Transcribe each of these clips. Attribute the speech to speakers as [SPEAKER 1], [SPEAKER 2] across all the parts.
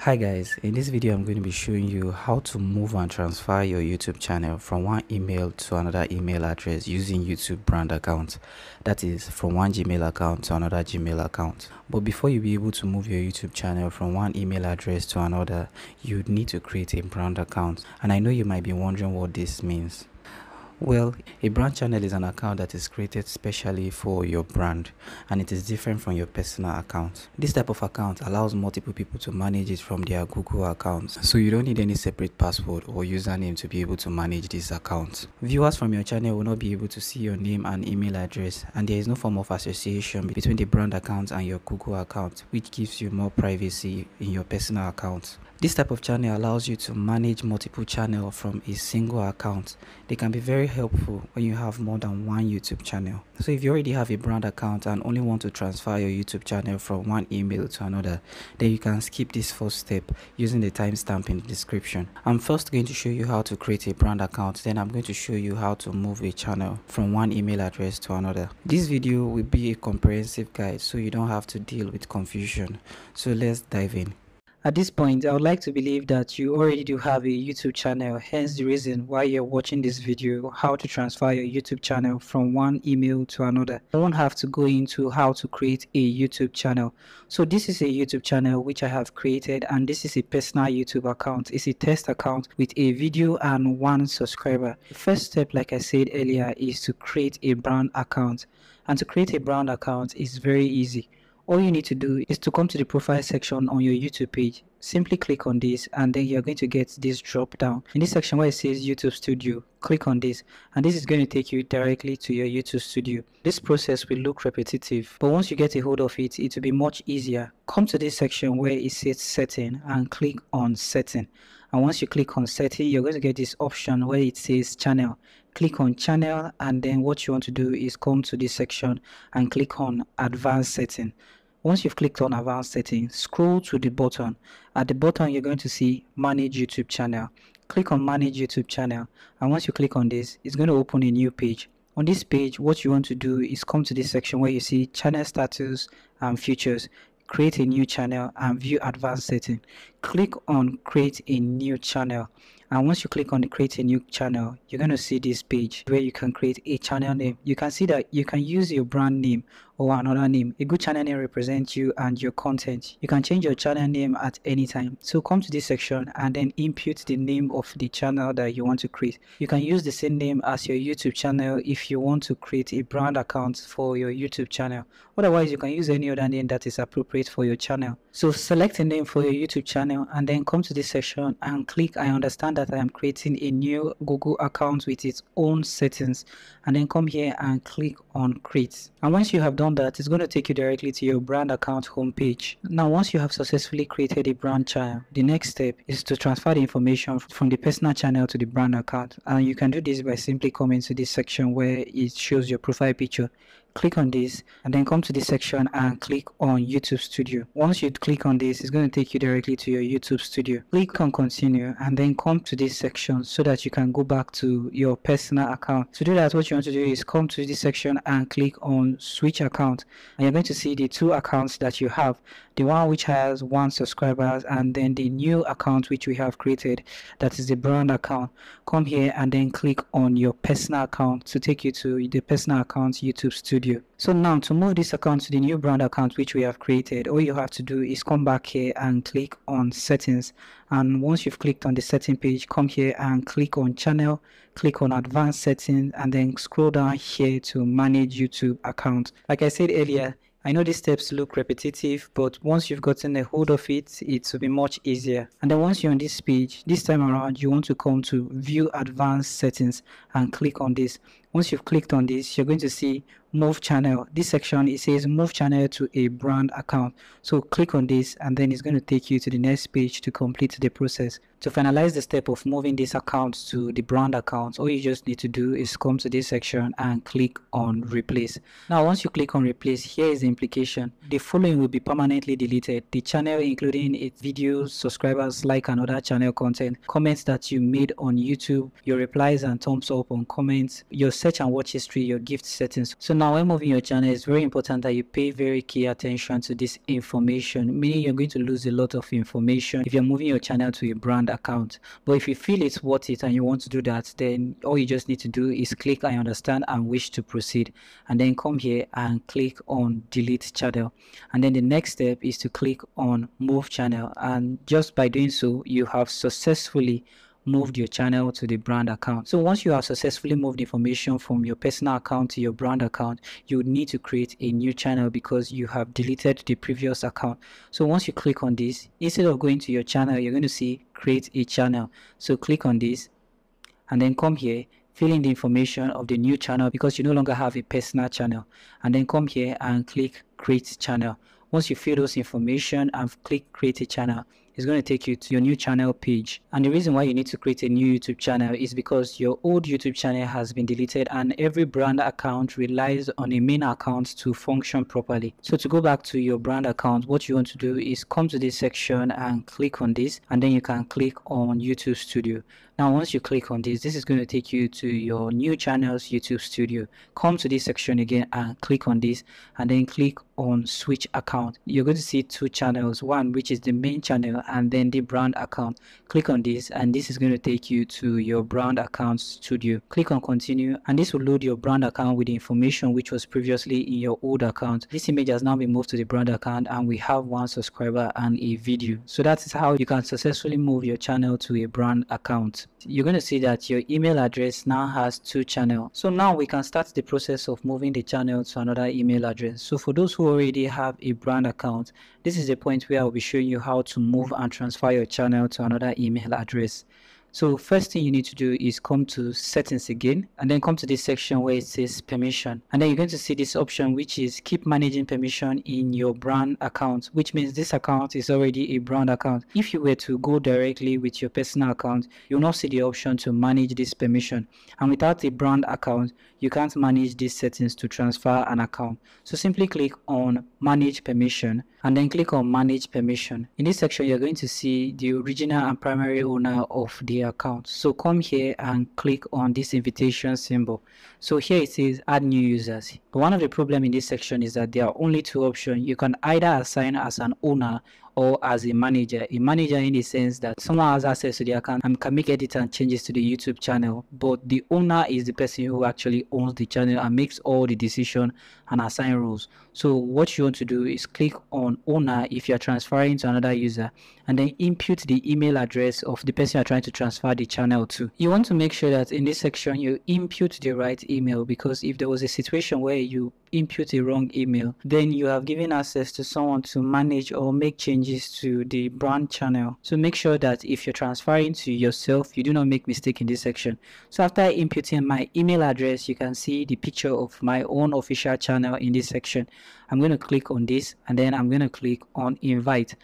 [SPEAKER 1] Hi guys, in this video I'm going to be showing you how to move and transfer your YouTube channel from one email to another email address using YouTube brand account. That is from one Gmail account to another Gmail account. But before you be able to move your YouTube channel from one email address to another, you'd need to create a brand account. And I know you might be wondering what this means. Well, a brand channel is an account that is created specially for your brand and it is different from your personal account. This type of account allows multiple people to manage it from their Google accounts, so you don't need any separate password or username to be able to manage this account. Viewers from your channel will not be able to see your name and email address and there is no form of association between the brand account and your Google account, which gives you more privacy in your personal account. This type of channel allows you to manage multiple channels from a single account. They can be very helpful when you have more than one YouTube channel. So if you already have a brand account and only want to transfer your YouTube channel from one email to another, then you can skip this first step using the timestamp in the description. I'm first going to show you how to create a brand account, then I'm going to show you how to move a channel from one email address to another. This video will be a comprehensive guide so you don't have to deal with confusion. So let's dive in. At this point, I would like to believe that you already do have a YouTube channel, hence the reason why you're watching this video, how to transfer your YouTube channel from one email to another. I won't have to go into how to create a YouTube channel. So this is a YouTube channel which I have created and this is a personal YouTube account. It's a test account with a video and one subscriber. The first step, like I said earlier, is to create a brand account. And to create a brand account is very easy all you need to do is to come to the profile section on your YouTube page. Simply click on this and then you're going to get this drop down. In this section where it says YouTube Studio, click on this and this is going to take you directly to your YouTube Studio. This process will look repetitive but once you get a hold of it, it will be much easier. Come to this section where it says setting and click on setting. And once you click on setting, you're going to get this option where it says channel click on channel and then what you want to do is come to this section and click on advanced setting once you've clicked on advanced settings, scroll to the bottom. At the bottom, you're going to see manage YouTube channel. Click on manage YouTube channel. And once you click on this, it's going to open a new page. On this page, what you want to do is come to this section where you see channel status and features create a new channel and view advanced setting click on create a new channel. And once you click on create a new channel you're going to see this page where you can create a channel name. You can see that you can use your brand name or another name. A good channel name represents you and your content. You can change your channel name at any time. So come to this section and then input the name of the channel that you want to create. You can use the same name as your youtube channel if you want to create a brand account for your youtube channel. Otherwise you can use any other name that is appropriate for your channel. So select a name for your youtube channel and then come to this section and click I understand that I am creating a new Google account with its own settings and then come here and click on create. And once you have done that it's going to take you directly to your brand account homepage. Now once you have successfully created a brand channel the next step is to transfer the information from the personal channel to the brand account. And you can do this by simply coming to this section where it shows your profile picture click on this and then come to this section and click on YouTube Studio. Once you click on this, it's going to take you directly to your YouTube Studio. Click on continue and then come to this section so that you can go back to your personal account. To do that, what you want to do is come to this section and click on switch account and you're going to see the two accounts that you have. The one which has one subscribers and then the new account which we have created that is the brand account. Come here and then click on your personal account to take you to the personal account YouTube Studio video. So now to move this account to the new brand account which we have created, all you have to do is come back here and click on settings. And once you've clicked on the setting page, come here and click on channel, click on advanced settings and then scroll down here to manage YouTube account. Like I said earlier, I know these steps look repetitive, but once you've gotten a hold of it, it will be much easier. And then once you're on this page, this time around, you want to come to view advanced settings and click on this. Once you've clicked on this, you're going to see move channel. This section, it says move channel to a brand account. So click on this and then it's going to take you to the next page to complete the process. To finalize the step of moving this account to the brand account, all you just need to do is come to this section and click on replace. Now, once you click on replace, here is the implication. The following will be permanently deleted. The channel, including its videos, subscribers, like and other channel content, comments that you made on YouTube, your replies and thumbs up on comments, your
[SPEAKER 2] search and watch history, your gift settings. So now when moving your channel, it's very important that you pay very key attention to this information, meaning you're going to lose a lot of information if you're moving your channel to a brand account. But if you feel it's worth it and you want to do that, then all you just need to do is click I understand and wish to proceed. And then come here and click on delete channel. And then the next step is to click on move channel. And just by doing so, you have successfully moved your channel to the brand account. So once you have successfully moved information from your personal account to your brand account, you would need to create a new channel because you have deleted the previous account. So once you click on this, instead of going to your channel, you're going to see create a channel. So click on this and then come here fill in the information of the new channel because you no longer have a personal channel and then come here and click create channel once you fill those information and click create a channel it's going to take you to your new channel page. And the reason why you need to create a new YouTube channel is because your old YouTube channel has been deleted and every brand account relies on a main account to function properly. So to go back to your brand account, what you want to do is come to this section and click on this and then you can click on YouTube Studio. Now once you click on this, this is going to take you to your new channel's YouTube Studio. Come to this section again and click on this and then click on switch account. You're going to see two channels, one which is the main channel and then the brand account. Click on this and this is going to take you to your brand account studio. Click on continue and this will load your brand account with the information which was previously in your old account. This image has now been moved to the brand account and we have one subscriber and a video. So that is how you can successfully move your channel to a brand account you're going to see that your email address now has two channels so now we can start the process of moving the channel to another email address so for those who already have a brand account this is the point where i'll be showing you how to move and transfer your channel to another email address. So first thing you need to do is come to settings again and then come to this section where it says permission and then you're going to see this option which is keep managing permission in your brand account which means this account is already a brand account. If you were to go directly with your personal account you'll not see the option to manage this permission and without a brand account you can't manage these settings to transfer an account. So simply click on manage permission and then click on manage permission. In this section you're going to see the original and primary owner of the account. So come here and click on this invitation symbol. So here it says add new users. One of the problem in this section is that there are only two options. You can either assign as an owner or as a manager. A manager in the sense that someone has access to the account and can make edits and changes to the YouTube channel, but the owner is the person who actually owns the channel and makes all the decision and assign rules. So what you want to do is click on owner if you're transferring to another user and then input the email address of the person you're trying to transfer the channel to. You want to make sure that in this section you input the right email because if there was a situation where you input a wrong email, then you have given access to someone to manage or make changes to the brand channel. So make sure that if you're transferring to yourself, you do not make mistake in this section. So after inputting my email address, you can see the picture of my own official channel in this section. I'm going to click on this and then I'm going to click on invite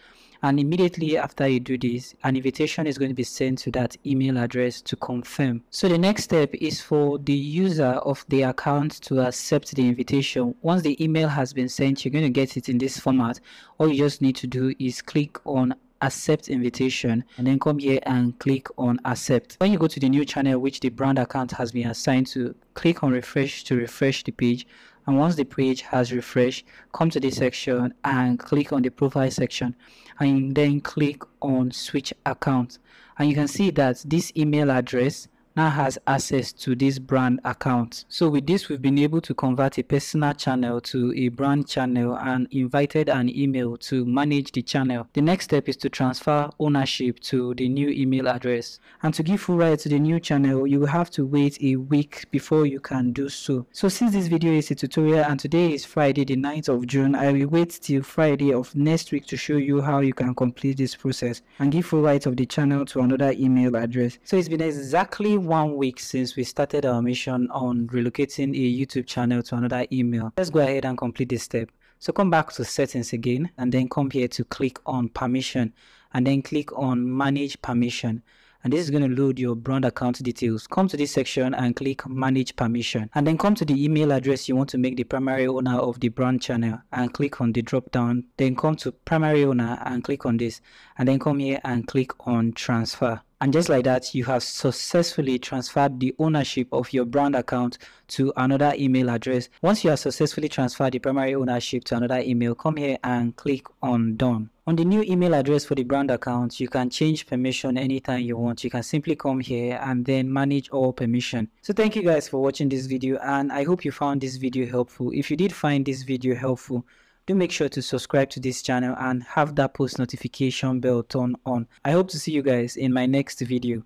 [SPEAKER 2] and immediately after you do this an invitation is going to be sent to that email address to confirm. So the next step is for the user of the account to accept the invitation. Once the email has been sent you're going to get it in this format. All you just need to do is click on accept invitation and then come here and click on accept. When you go to the new channel which the brand account has been assigned to click on refresh to refresh the page and once the page has refreshed come to this section and click on the profile section. And then click on switch account. And you can see that this email address now has access to this brand account. So with this, we've been able to convert a personal channel to a brand channel and invited an email to manage the channel. The next step is to transfer ownership to the new email address. And to give full rights to the new channel, you will have to wait a week before you can do so. So since this video is a tutorial and today is Friday the 9th of June, I will wait till Friday of next week to show you how you can complete this process and give full rights of the channel to another email address. So it's been exactly one week since we started our mission on relocating a YouTube channel to another email. Let's go ahead and complete this step. So come back to settings again and then come here to click on permission and then click on manage permission and this is going to load your brand account details. Come to this section and click manage permission and then come to the email address you want to make the primary owner of the brand channel and click on the drop down. Then come to primary owner and click on this and then come here and click on transfer And just like that, you have successfully transferred the ownership of your brand account to another email address. Once you have successfully transferred the primary ownership to another email, come here and click on done. On the new email address for the brand account, you can change permission anytime you want. You can simply come here and then manage all permission. So thank you guys for watching this video and I hope you found this video helpful. If you did find this video helpful, do make sure to subscribe to this channel and have that post notification bell turned on. I hope to see you guys in my next video.